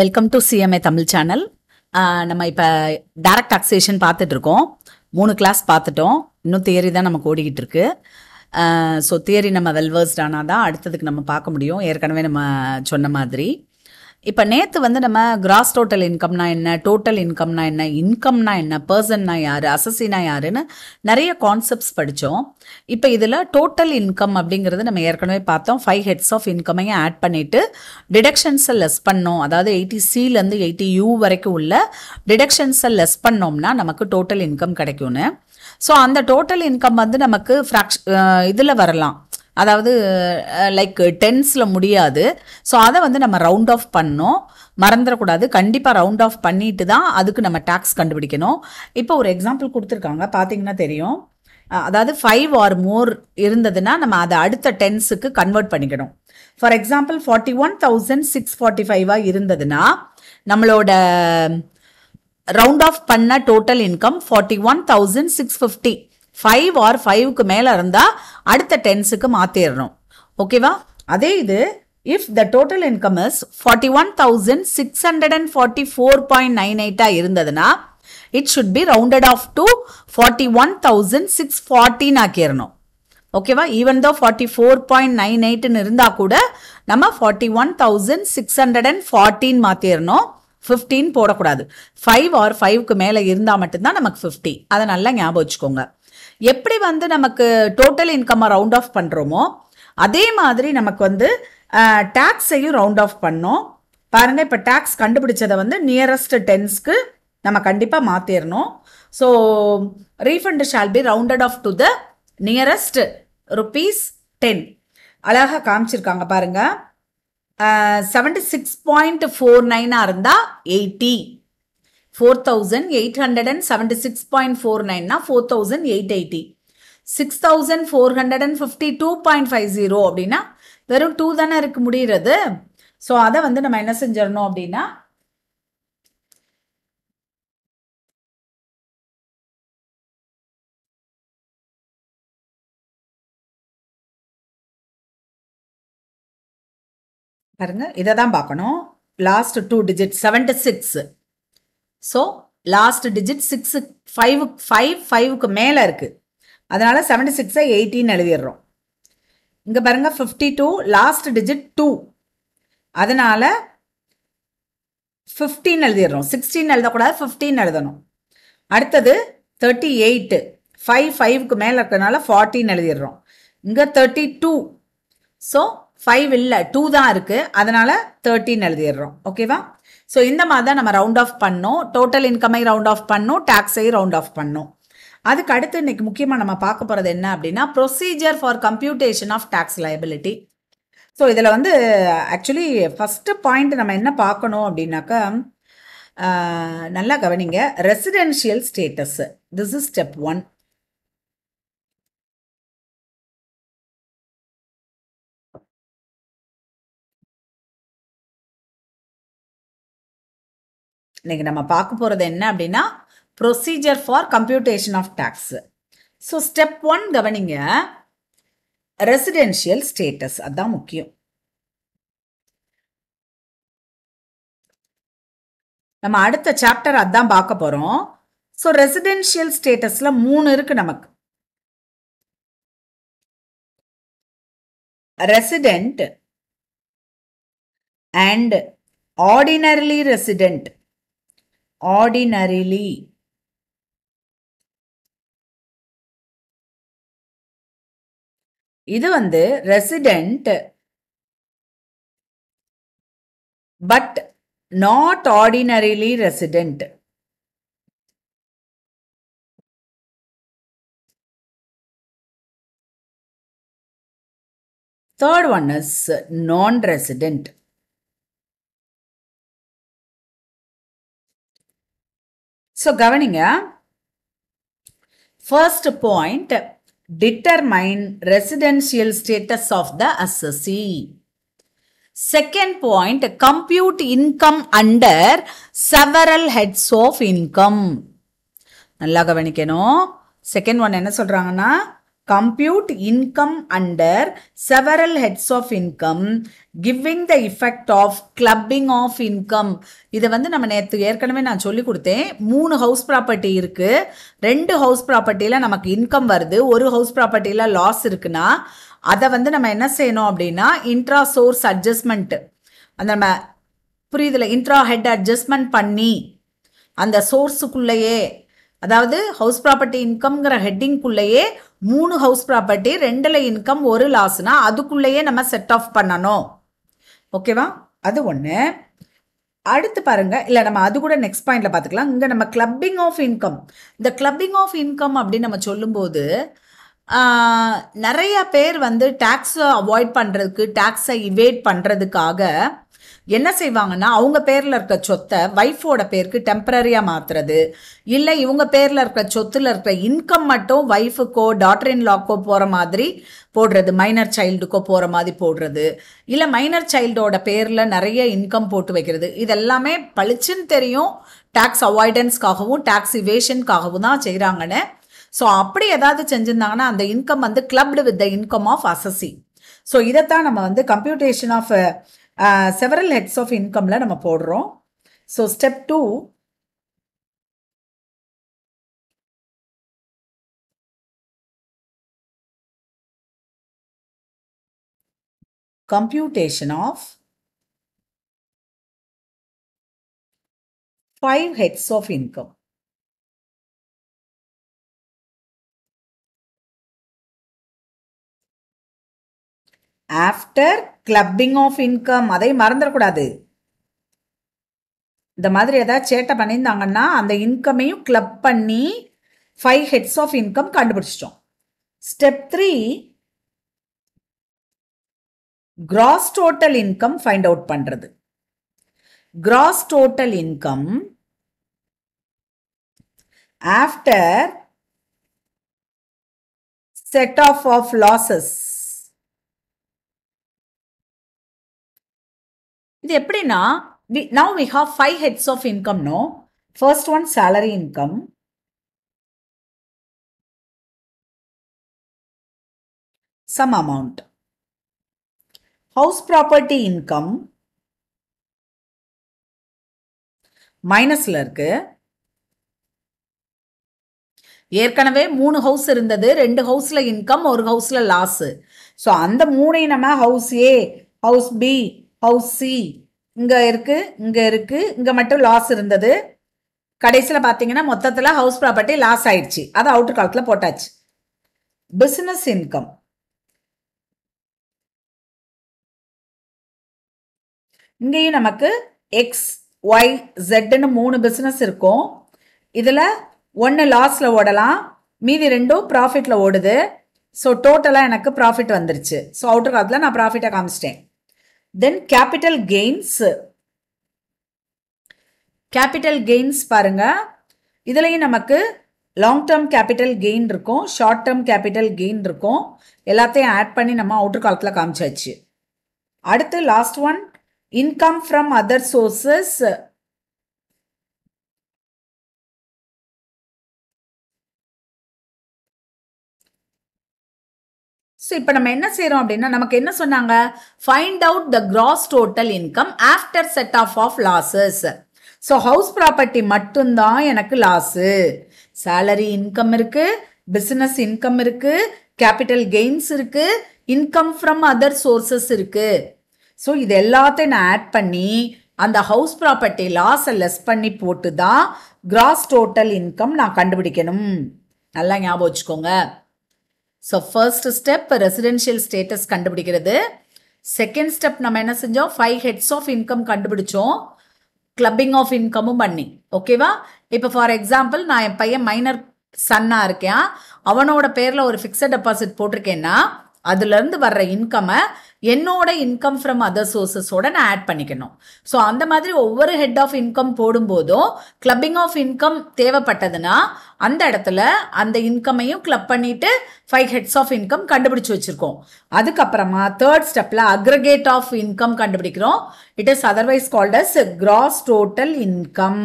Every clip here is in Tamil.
Welcome to CMA Tamil channel நம்ம இப்போ டேரக்ட் டாக்ஸேஷன் பார்த்துட்டு இருக்கோம் மூணு கிளாஸ் பார்த்துட்டோம். இன்னும் தியரி தான் நமக்கு ஓடிக்கிட்டு இருக்கு. ஸோ தியரி நம்ம வெல்வர்ஸ்ட் ஆனால் தான் அடுத்ததுக்கு நம்ம பார்க்க முடியும். ஏற்கனவே நம்ம சொன்ன மாதிரி. இப்போ நேற்று வந்து நம்ம கிராஸ் டோட்டல் இன்கம்னா என்ன டோட்டல் இன்கம்னா என்ன இன்கம்னா என்ன பர்சன்னா யார் அசசினா யாருன்னு நிறைய கான்செப்ட்ஸ் படித்தோம் இப்போ இதில் டோட்டல் இன்கம் அப்படிங்கிறது நம்ம ஏற்கனவே பார்த்தோம். ஃபைவ் ஹெட்ஸ் ஆஃப் இன்கமையும் ஆட் பண்ணிவிட்டு டிடக்ஷன்ஸை லெஸ் பண்ணோம். அதாவது எயிட்டி சிலேருந்து எயிட்டி யூ வரைக்கும் உள்ள டிடக்ஷன்ஸை லெஸ் பண்ணோம்னா நமக்கு டோட்டல் இன்கம் கிடைக்கும்னு. ஸோ அந்த டோட்டல் இன்கம் வந்து நமக்கு ஃப்ராக்ஷ் இதில் வரலாம். அதாவது லைக் டென்ஸில் முடியாது. ஸோ அதை வந்து நம்ம ரவுண்ட் ஆஃப் பண்ணோம் மறந்துடக்கூடாது. கண்டிப்பாக ரவுண்ட் ஆஃப் பண்ணிட்டு தான் அதுக்கு நம்ம டேக்ஸ் கண்டுபிடிக்கணும். இப்போ ஒரு எக்ஸாம்பிள் கொடுத்துருக்காங்க. பார்த்தீங்கன்னா தெரியும். அதாவது ஃபைவ் ஆர் மோர் இருந்ததுன்னா நம்ம அதை அடுத்த டென்ஸுக்கு கன்வெர்ட் பண்ணிக்கணும். For example forty one thousand six forty ஃபைவாக இருந்ததுன்னா நம்மளோட ரவுண்ட் ஆஃப் பண்ண total income forty one thousand six fifty five or ஃபைவ்க்கு மேலே இருந்தால் அடுத்த டென்ஸுக்கு மாற்றிடணும் ஓகேவா அதே இது if the total income is forty one thousand six hundred and forty four point nine எயிட்டாக இருந்ததுன்னா it should be rounded off to forty one thousand six ஃபார்ட்டின் ஆக்கிடணும் ஓகேவா even though forty four point nine எயிட்னு இருந்தால் கூட நம்ம forty one thousand six hundred and ஃபார்ட்டின் மாற்றிடணும் ஃபிஃப்டீன் போடக்கூடாது ஃபைவ் ஆர் ஃபைவ்க்கு மேலே இருந்தால் மட்டும்தான் நமக்கு ஃபிஃப்டி அதை நல்லா ஞாபகம் வச்சுக்கோங்க. எப்படி வந்து நமக்கு டோட்டல் இன்கம் ரவுண்ட் ஆஃப் பண்ணுறோமோ அதே மாதிரி நமக்கு வந்து டேக்ஸையும் ரவுண்ட் ஆஃப் பண்ணோம். பாருங்கள் இப்போ டேக்ஸ் கண்டுபிடிச்சதை வந்து நியரஸ்ட் டென்ஸ்க்கு நம்ம கண்டிப்பாக மாற்றிடணும் so refund shall be rounded off to the nearest rupees ten அழகாக காமிச்சிருக்காங்க பாருங்கள் செவன்டி சிக்ஸ் பாயிண்ட் ஃபோர் நைனாக இருந்தால் eighty four thousand eight hundred and seventy six point four நைன்னா four thousand eight eighty six thousand four hundred and fifty two point five zero அப்படின்னா வெறும் டூ தானே இருக்கு முடிகிறது. ஸோ அதை வந்து நம்ம என்ன செஞ்சிடணும் அப்படின்னா பாருங்க இதை தான் பார்க்கணும். Last two digit seventy six so last digit six five five ஃபைவுக்கு மேலே இருக்குது அதனால் செவன்டி சிக்ஸை எயிட்டின்னு எழுதிடுறோம். இங்கே பாருங்கள் fifty two last digit two அதனால் ஃபிஃப்டீன் எழுதிடுறோம். சிக்ஸ்டீன் எழுதக்கூடாது ஃபிஃப்டீன் எழுதணும். அடுத்தது தேர்ட்டி எயிட்டு ஃபைவ் ஃபைவ்க்கு மேலே இருக்கிறதுனால ஃபார்ட்டின் எழுதிடுறோம். இங்கே தேர்ட்டி டூ ஸோ ஃபைவ் இல்லை டூ தான் இருக்குது அதனால் தேர்ட்டின் எழுதிடுறோம். ஓகேவா ஸோ இந்த மாதிரி தான் நம்ம ரவுண்ட் ஆஃப் பண்ணோம். டோட்டல் இன்கமை ரவுண்ட் ஆஃப் பண்ணோம். டேக்ஸையும் ரவுண்ட் ஆஃப் பண்ணோம். அதுக்கு அடுத்து இன்னைக்கு முக்கியமாக நம்ம பார்க்க போகிறது என்ன அப்படின்னா procedure for computation of tax liability so இதில் வந்து ஆக்சுவலி ஃபஸ்ட்டு பாயிண்ட் நம்ம என்ன பார்க்கணும் அப்படின்னாக்கா நல்லா கவனிங்க. Residential status this is step one இன்றைக்கி நம்ம பார்க்க போகிறது என்ன அப்படின்னா procedure for computation of tax so step one கவனிங்க. ரெசிடென்ஷியல் ஸ்டேட்டஸ் அதுதான் முக்கியம். நம்ம அடுத்த சாப்டர் அதான் பார்க்க போகிறோம் ஸோ ரெசிடென்ஷியல் ஸ்டேட்டஸில் மூணு இருக்கு நமக்கு. Resident and ordinarily resident ordinarily. இது வந்து resident but not ordinarily resident third one is non resident so கவனிங்க. First point determine residential status of the assessee second point compute income under several heads of income நல்லா கவனிக்கணும். செகண்ட் ஒன் என்ன சொல்கிறாங்கன்னா compute income under several heads of income giving the effect of clubbing of income. இதை வந்து நம்ம நேற்று ஏற்கனவே நான் சொல்லி கொடுத்தேன். மூணு ஹவுஸ் ப்ராப்பர்ட்டி இருக்குது ரெண்டு ஹவுஸ் ப்ராப்பர்ட்டியில் நமக்கு இன்கம் வருது. ஒரு ஹவுஸ் ப்ராப்பர்ட்டியில் லாஸ் இருக்குன்னா அதை வந்து நம்ம என்ன செய்யணும் அப்படின்னா இன்ட்ரா சோர்ஸ் அட்ஜஸ்ட்மெண்ட் அந்த நம்ம புரியுதுல இன்ட்ரா ஹெட் அட்ஜஸ்ட்மெண்ட் பண்ணி அந்த சோர்ஸுக்குள்ளேயே அதாவது ஹவுஸ் ப்ராப்பர்ட்டி இன்கம்ங்கிற ஹெட்டிங்குள்ளேயே மூணு ஹவுஸ் ப்ராப்பர்ட்டி ரெண்டில் இன்கம் ஒரு லாஸ்னா அதுக்குள்ளேயே நம்ம செட் ஆஃப் பண்ணணும். ஓகேவா அது ஒன்று அடுத்து பாருங்க இல்லை நம்ம அது கூட நெக்ஸ்ட் பாயிண்ட்ல பார்த்துக்கலாம் இங்கே நம்ம கிளப்பிங் ஆஃப் இன்கம் இந்த கிளப்பிங் ஆஃப் இன்கம் அப்படின்னு நம்ம சொல்லும்போது நிறைய பேர் வந்து டேக்ஸை அவாய்ட் பண்ணுறதுக்கு டேக்ஸை இவேட் பண்ணுறதுக்காக என்ன செய்வாங்கன்னா அவங்க பேரில் இருக்க சொத்தை ஒய்ஃபோட பேருக்கு டெம்பரரியாக மாற்றுறது இல்லை இவங்க பேரில் இருக்கிற சொத்தில் இருக்கிற இன்கம் மட்டும் ஒய்ஃபுக்கோ டாட்டர் இன் லாக்கோ போகிற மாதிரி போடுறது. மைனர் சைல்டுக்கோ போகிற மாதிரி போடுறது. இல்லை மைனர் சைல்டோட பேரில் நிறைய இன்கம் போட்டு வைக்கிறது. இதெல்லாமே பளிச்சுன்னு தெரியும். டேக்ஸ் அவாய்டன்ஸ்க்காகவும் டேக்ஸ் இவேஷனுக்காகவும் தான் செய்கிறாங்கன்னு ஸோ அப்படி ஏதாவது செஞ்சுருந்தாங்கன்னா அந்த இன்கம் வந்து clubbed with the income of assessee so இதைத்தான் நம்ம வந்து computation of several heads of இன்கமில் நம்ம போடுறோம் so step two computation of five heads of income after clubbing of income அதை மறந்துடக்கூடாது. இந்த மாதிரி ஏதாவது சேட்டை பண்ணியிருந்தாங்கன்னா அந்த இன்கமையும் கிளப் பண்ணி ஃபைவ் ஹெட்ஸ் ஆஃப் இன்கம் கண்டுபிடிச்சிட்டோம். Step three gross total income find out பண்ணுறது gross total income after set off of losses இது எப்படின்னா we now we have five heads of income no first one salary income some amount house property income மைனஸ்ல இருக்கு. ஏற்கனவே மூணு ஹவுஸ் இருந்தது ரெண்டு ஹவுஸ்ல இன்கம் ஒரு ஹவுஸ்ல லாஸ் ஸோ அந்த மூணையும் நம்ம house A house B house C இங்கே இருக்குது இங்கே இருக்குது இங்கே மட்டும் லாஸ் இருந்தது. கடைசியில் பார்த்தீங்கன்னா மொத்தத்தில் ஹவுஸ் ப்ராப்பர்ட்டி லாஸ் ஆயிடுச்சு. அது அவுட்டர் காலத்தில் போட்டாச்சு. பிஸ்னஸ் இன்கம் இங்கேயும் நமக்கு எக்ஸ் ஒய் ஜெட்னு மூணு பிஸ்னஸ் இருக்கும். இதில் ஒன்று லாஸில் ஓடலாம். மீதி ரெண்டும் ப்ராஃபிட்டில் ஓடுது. ஸோ டோட்டலாக எனக்கு ப்ராஃபிட் வந்துருச்சு. ஸோ அவுட்டர் காலத்தில் நான் ப்ராஃபிட்டை காமிச்சிட்டேன். Then capital gains capital gains பாருங்க. இதுலேயும் நமக்கு லாங் டேர்ம் கேபிட்டல் கெயின் இருக்கும் ஷார்ட் டேர்ம் கேபிட்டல் கெயின் இருக்கும். எல்லாத்தையும் ஆட் பண்ணி நம்ம அவுட்டர் காலத்தில் காமிச்சாச்சு. அடுத்து last one income from other sources so இப்போ நம்ம என்ன செய்கிறோம் அப்படின்னா நமக்கு என்ன சொன்னாங்க? Find out the gross total income after set off of losses so house property மட்டும்தான் எனக்கு லாஸு சேலரி இன்கம் இருக்குது பிஸ்னஸ் இன்கம் இருக்குது கேபிட்டல் கெயின்ஸ் இருக்குது இன்கம் ஃப்ரம் அதர் சோர்சஸ் இருக்குது ஸோ இது எல்லாத்தையும் நான் ஆட் பண்ணி அந்த ஹவுஸ் ப்ராப்பர்ட்டி லாஸை லெஸ் பண்ணி போட்டு தான் கிராஸ் டோட்டல் இன்கம் நான் கண்டுபிடிக்கணும். நல்லா ஞாபகம் வச்சுக்கோங்க. So first step residential status கண்டுபிடிக்கிறது. செகண்ட் ஸ்டெப் நம்ம என்ன செஞ்சோம்? ஃபைவ் ஹெட்ஸ் ஆஃப் இன்கம் கண்டுபிடிச்சோம். கிளப்பிங் ஆஃப் இன்கமும் பண்ணி. ஓகேவா இப்போ ஃபார் எக்ஸாம்பிள் நான் என் பையன் மைனர் சன்னாக இருக்கேன். அவனோட பேரில் ஒரு ஃபிக்ஸட் டெபாசிட் போட்டிருக்கேன்னா அதுலேருந்து வர்ற இன்கமை என்னோட இன்கம் ஃப்ரம் அதர் சோர்சஸோட நான் ஆட் பண்ணிக்கணும். ஸோ அந்த மாதிரி ஒவ்வொரு ஹெட் ஆஃப் இன்கம் போடும்போதும் கிளப்பிங் ஆஃப் இன்கம் தேவைப்பட்டதுன்னா அந்த இடத்துல அந்த இன்கமையும் கிளப் பண்ணிட்டு ஃபைவ் ஹெட்ஸ் ஆஃப் இன்கம் கண்டுபிடிச்சு வச்சுருக்கோம். அதுக்கப்புறமா தேர்ட் ஸ்டெப்பில் அக்ரகேட் ஆஃப் இன்கம் கண்டுபிடிக்கிறோம். It is otherwise called as gross total income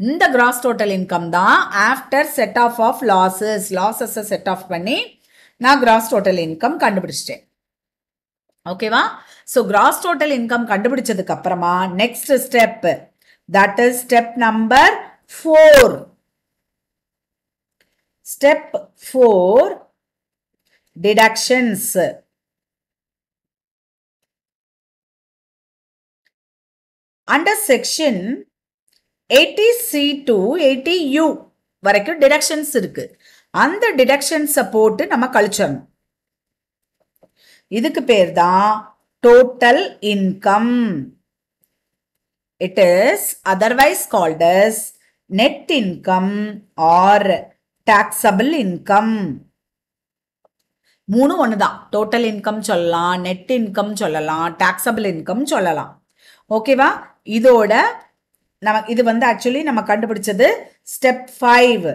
இந்த கிராஸ் டோட்டல் இன்கம் தான் after set off of losses லாசஸை set off பண்ணி நான் கிராஸ் டோட்டல் இன்கம் கண்டுபிடிச்சிட்டேன். ஓகேவா ஸோ கிராஸ் டோட்டல் இன்கம் கண்டுபிடிச்சதுக்கு அப்புறமா next step that is step number four step four deductions under section eighty C to eighty U வரைக்கும் டிடக்ஷன்ஸ் இருக்குது அந்த டிடக்ஷன்ஸை போட்டு நம்ம கழிச்சிடணும். இதுக்கு பேர் தான் total income it is otherwise called as net income or taxable income மூணு ஒன்று தான் டோட்டல் இன்கம் சொல்லலாம் நெட் இன்கம் சொல்லலாம் டாக்ஸபிள் இன்கம் சொல்லலாம். ஓகேவா இதோட நம்ம இது வந்து ஆக்சுவலி நம்ம கண்டுபிடிச்சது ஸ்டெப் ஃபைவ்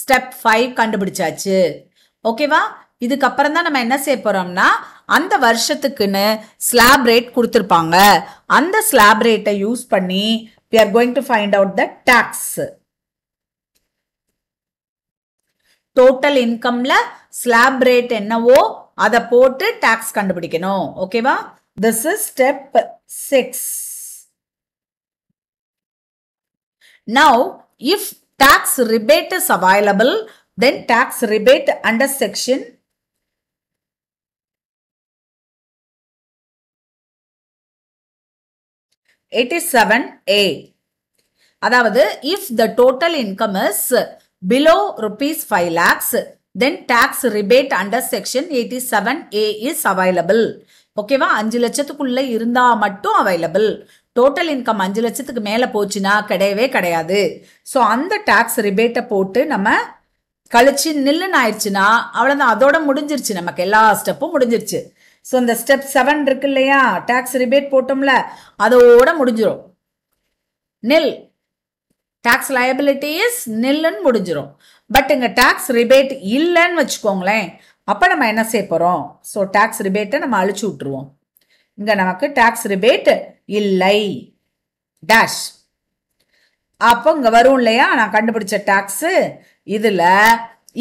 ஸ்டெப் ஃபைவ் கண்டுபிடிச்சாச்சு. ஓகேவா இதுக்கப்புறம் தான் நம்ம என்ன செய்ய போறோம்னா அந்த வருஷத்துக்குன்னு ஸ்லாப் ரேட் கொடுத்துருப்பாங்க. அந்த ஸ்லாப் ரேட்டை யூஸ் பண்ணி we are going to find out the tax total இன்கம்ல slab rate என்னவோ அதை போட்டு டாக்ஸ் கண்டுபிடிக்கணும். ஓகேவா this is step six now if tax rebate is available, then tax rebate under section eighty-seven A. அதாவது if the total income is below rupees five lakhs, then tax rebate under section 87A is available. ஓகேவா அஞ்சு லட்சத்துக்குள்ள இருந்தா மட்டும் அவைலபிள் டோட்டல் இன்கம் அஞ்சு லட்சத்துக்கு மேலே போச்சுன்னா கிடையவே கிடையாது. ஸோ அந்த டேக்ஸ் ரிபேட்டை போட்டு நம்ம கழிச்சு நில்லுன்னு ஆயிடுச்சுன்னா அவ்வளோதான் அதோட முடிஞ்சிருச்சு. நமக்கு எல்லா ஸ்டெப்பும் முடிஞ்சிருச்சு. ஸோ இந்த ஸ்டெப் செவன் இருக்கு இல்லையா? டேக்ஸ் ரிபேட் போட்டோம்ல அதோட முடிஞ்சிடும் நில் டேக்ஸ் லயபிலிட்டிஸ் நில்லுன்னு முடிஞ்சிடும் பட் இங்கே டேக்ஸ் ரிபேட் இல்லைன்னு வச்சுக்கோங்களேன் அப்போ நம்ம என்ன செய்ய போகிறோம் ஸோ டேக்ஸ் ரிபேட்டை நம்ம அழிச்சு விட்ருவோம் இங்கே நமக்கு டேக்ஸ் ரிபேட் இல்லை. டேஷ் அப்போ இங்கே வரும் இல்லையா? நான் கண்டுபிடிச்ச டேக்ஸு இதில்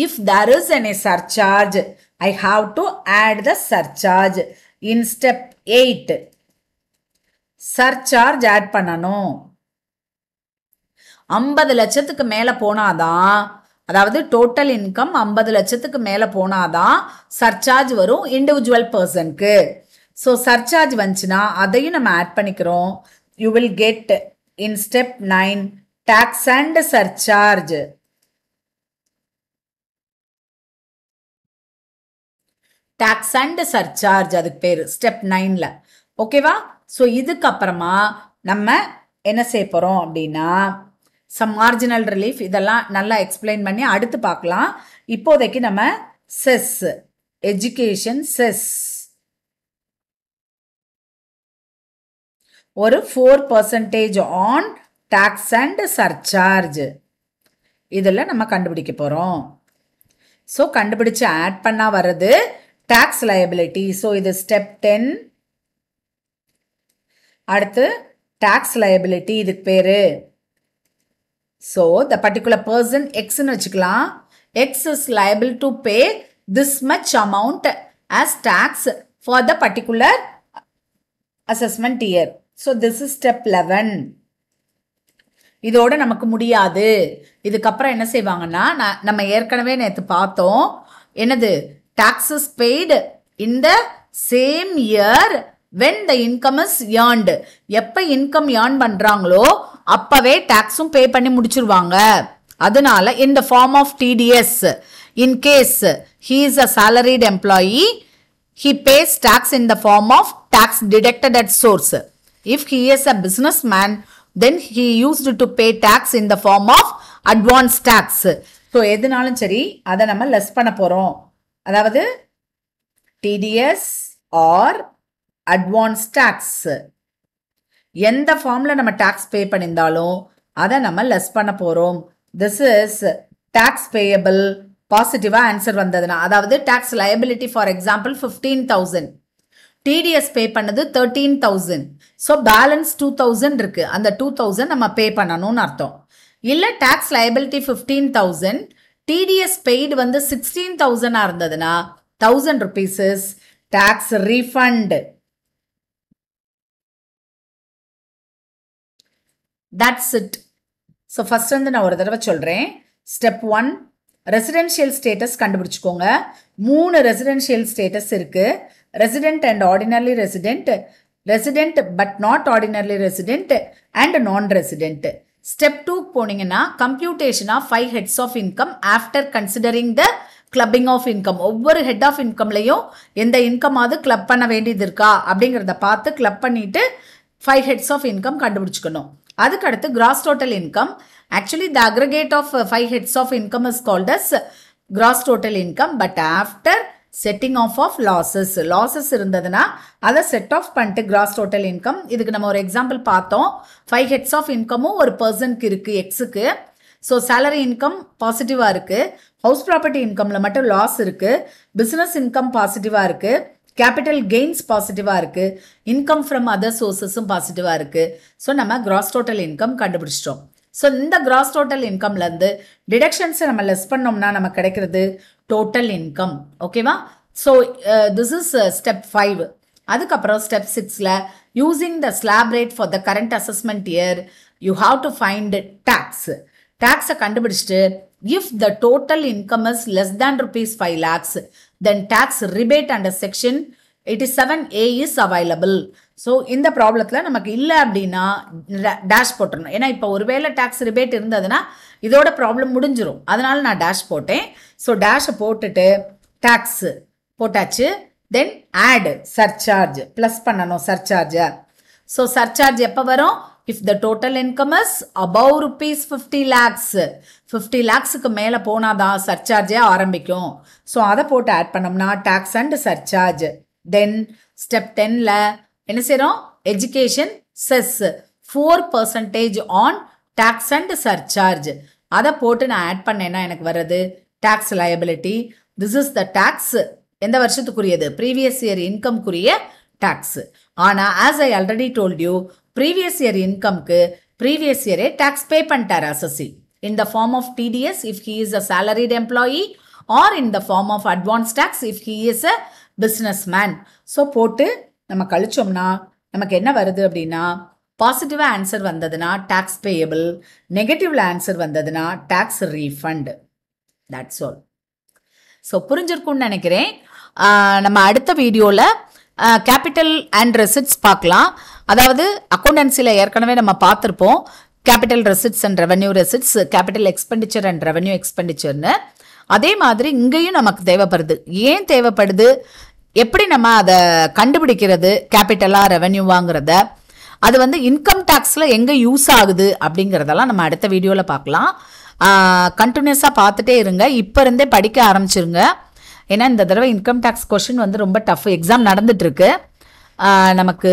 if there is any surcharge I have to add the surcharge in step eight surcharge add பண்ணணும். ஐம்பது லட்சத்துக்கு மேலே போனாதான் அதாவது டோட்டல் இன்கம் ஐம்பது லட்சத்துக்கு மேலே போனாதான் சர்சார்ஜ் வரும் இண்டிவிஜுவல் பர்சனுக்கு ஸோ சர்சார்ஜ் வந்துச்சுன்னா அதையும் நம்ம ஆட் பண்ணிக்கிறோம். You will get in step nine tax and surcharge tax and surcharge அதுக்கு பேர் ஸ்டெப் நைனில் ஓகேவா ஸோ இதுக்கப்புறமா நம்ம என்ன செய்ய போகிறோம் அப்படின்னா சம் மார்ஜினல் ரிலீஃப் இதெல்லாம் நல்லா எக்ஸ்பிளைன் பண்ணி அடுத்து பார்க்கலாம். இப்போதைக்கு நம்ம செஸ் எஜுகேஷன் செஸ் ஒரு four percentage on tax and surcharge இதில் நம்ம கண்டுபிடிக்க போகிறோம் ஸோ கண்டுபிடிச்சு ஆட் பண்ணால் வர்றது டேக்ஸ் லயபிலிட்டி ஸோ இது ஸ்டெப் டென் அடுத்து டேக்ஸ் லயபிலிட்டி இதுக்கு பேர். ஸோ த பர்டிகுலர் பர்சன் எக்ஸ்ன்னு வச்சுக்கலாம். X is liable to pay this much amount as tax for the particular assessment year so this is step eleven இதோட நமக்கு முடியாது. இதுக்கப்புறம் என்ன செய்வாங்கன்னா நான் நம்ம ஏற்கனவே நேற்று பார்த்தோம். என்னது? Taxes paid in the same year when the income is earned எப்போ இன்கம் ஏர்ன் பண்ணுறாங்களோ அப்போவே டேக்ஸும் பே பண்ணி முடிச்சிருவாங்க. அதனால in the form of TDS in case he is a salaried employee he pays tax in the form of tax deducted at source If he is a businessman, then he used to pay tax in the form of advance tax. So எதுனாலும் சரி அதை நம்ம லெஸ் பண்ண போகிறோம் அதாவது டிடிஎஸ் ஆர் அட்வான்ஸ் டேக்ஸ் எந்த ஃபார்மில் நம்ம டேக்ஸ் பே பண்ணியிருந்தாலும் அதை நம்ம லெஸ் பண்ண போகிறோம் திஸ் இஸ் டேக்ஸ் பேயபிள் பாசிட்டிவாக ஆன்சர் வந்ததுன்னா அதாவது tax liability for example fifteen thousand TDS pay பண்ணது thirteen thousand so balance two thousand இருக்குது அந்த டூ தௌசண்ட் நம்ம பே பண்ணணும்னு அர்த்தம். இல்லை tax liability fifteen thousand TDS paid வந்து சிக்ஸ்டீன் தௌசண்டாக இருந்ததுன்னா thousand rupees is tax refund that's it so first வந்து நான் ஒரு தடவை சொல்கிறேன் ஸ்டெப் ஒன் ரெசிடென்ஷியல் ஸ்டேட்டஸ் கண்டுபிடிச்சிக்கோங்க. மூணு ரெசிடென்ஷியல் ஸ்டேட்டஸ் இருக்குது resident and ordinary resident resident but not ordinary resident and non resident step two போனீங்கன்னா computation of five heads of income after considering the clubbing of income ஒவ்வொரு ஹெட் ஆஃப் இன்கம்லையும் எந்த இன்கமாவது கிளப் பண்ண வேண்டியது இருக்கா? அப்படிங்கிறத பார்த்து கிளப் பண்ணிட்டு ஃபைவ் ஹெட்ஸ் ஆஃப் இன்கம் கண்டுபிடிச்சிக்கணும். அதுக்கடுத்து gross total income actually the aggregate of five heads of income is called as gross total income but after setting off off losses losses இருந்ததுன்னா அதை செட் ஆஃப் பண்ணிட்டு கிராஸ் டோட்டல் இன்கம் இதுக்கு நம்ம ஒரு எக்ஸாம்பிள் பார்த்தோம். ஃபைவ் ஹெட்ஸ் ஆஃப் இன்கமும் ஒரு பர்சனுக்கு இருக்குது எக்ஸுக்கு ஸோ சேலரி இன்கம் பாசிட்டிவாக இருக்குது ஹவுஸ் ப்ராப்பர்ட்டி இன்கமில் மட்டும் லாஸ் இருக்குது பிஸ்னஸ் இன்கம் பாசிட்டிவாக இருக்குது கேபிட்டல் கெயின்ஸ் பாசிட்டிவாக இருக்குது இன்கம் ஃப்ரம் அதர் சோர்சஸும் பாசிட்டிவாக இருக்குது ஸோ நம்ம கிராஸ் டோட்டல் இன்கம் கண்டுபிடிச்சிட்டோம். ஸோ இந்த கிராஸ் டோட்டல் இன்கம்லேருந்து டிடக்ஷன்ஸை நம்ம லெஸ் பண்ணோம்னா நம்ம கிடைக்கிறது டோட்டல் இன்கம் ஓகேவா so this is step five அதுக்கப்புறம் ஸ்டெப் சிக்ஸில் using the slab rate for the current assessment year you have to find tax டேக்ஸை கண்டுபிடிச்சிட்டு if the total income is less than rupees five lakhs then tax rebate under section eighty seven A is available so இந்த ப்ராப்ளத்தில் நமக்கு இல்லை அப்படின்னா டேஷ் போட்டுடணும் ஏன்னா இப்போ ஒருவேளை டேக்ஸ் ரிபேட் இருந்ததுன்னா இதோட ப்ராப்ளம் முடிஞ்சிடும் அதனால நான் டேஷ் போட்டேன். ஸோ டேஷை போட்டுட்டு டேக்ஸ் போட்டாச்சு. தென் ஆடு சர்சார்ஜ் ப்ளஸ் பண்ணணும் சர்சார்ஜை ஸோ சர்சார்ஜ் எப்போ வரும்? If the total income is above rupees fifty lakhs fifty லேக்ஸுக்கு மேலே போனாதான் சர்சார்ஜே ஆரம்பிக்கும். ஸோ அதை போட்டு ஆட் பண்ணோம்னா tax and surcharge then step டென்னில் என்ன செய்கிறோம் education cess four percentage on tax and surcharge அதை போட்டு நான் ஆட் பண்ணேன்னா எனக்கு வர்றது? Tax liability this is the tax எந்த வருஷத்துக்குரியது? ப்ரீவியஸ் இயர் இன்கம்க்குரிய டேக்ஸ் ஆனால் as I already told you previous year இன்கம்க்கு previous இயரே டேக்ஸ் பே பண்ணிட்டார் assessee in the form of TDS if he is a salaried employee or in the form of advance tax if he is a businessman so போட்டு நம்ம கழிச்சோம்னா நமக்கு என்ன வருது அப்படின்னா பாசிட்டிவாக ஆன்சர் வந்ததுன்னா டேக்ஸ் பேயபிள் நெகட்டிவ்ல ஆன்சர் வந்ததுன்னா tax refund that's all so புரிஞ்சிருக்கும்னு நினைக்கிறேன். நம்ம அடுத்த வீடியோவில் கேபிட்டல் அண்ட் ரெசிட்ஸ் பார்க்கலாம். அதாவது அக்கௌண்டன்சியில் ஏற்கனவே நம்ம பார்த்துருப்போம். Capital receipts and revenue receipts capital expenditure and revenue எக்ஸ்பெண்டிச்சர்னு அதே மாதிரி இங்கேயும் நமக்கு தேவைப்படுது. ஏன் தேவைப்படுது? எப்படி நம்ம அதை கண்டுபிடிக்கிறது? கேபிட்டலாக ரெவன்யூவாங்கிறத அது வந்து இன்கம் டேக்ஸில் எங்கே யூஸ் ஆகுது? அப்படிங்கிறதெல்லாம் நம்ம அடுத்த வீடியோவில் பார்க்கலாம். கண்டினியூஸாக பார்த்துட்டே இருங்க. இப்போ இருந்தே படிக்க ஆரம்பிச்சிருங்க. ஏன்னா இந்த தடவை இன்கம் டேக்ஸ் கொஷின் வந்து ரொம்ப டஃப் எக்ஸாம் நடந்துட்டுருக்கு. நமக்கு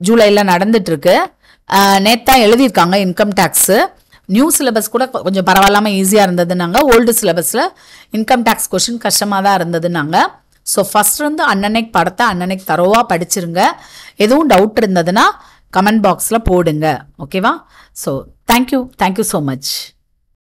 ஜூலையில் நடந்துட்டுருக்கு. நேத்தான் எழுதியிருக்காங்க இன்கம் டேக்ஸு நியூ சிலபஸ் கூட கொஞ்சம் பரவாயில்லாமல் ஈஸியாக இருந்ததுனாங்க ஓல்டு சிலபஸில் இன்கம் டேக்ஸ் கொஷின் கஷ்டமாக தான் இருந்ததுனாங்க ஸோ ஃபஸ்ட் இருந்து அன்னன்னைக்கு படத்தை அன்னன்னைக்கு தரோவாக படிச்சிருங்க. எதுவும் டவுட் இருந்ததுன்னா கமெண்ட் பாக்ஸில் போடுங்க. ஓகேவா so thank you thank you so much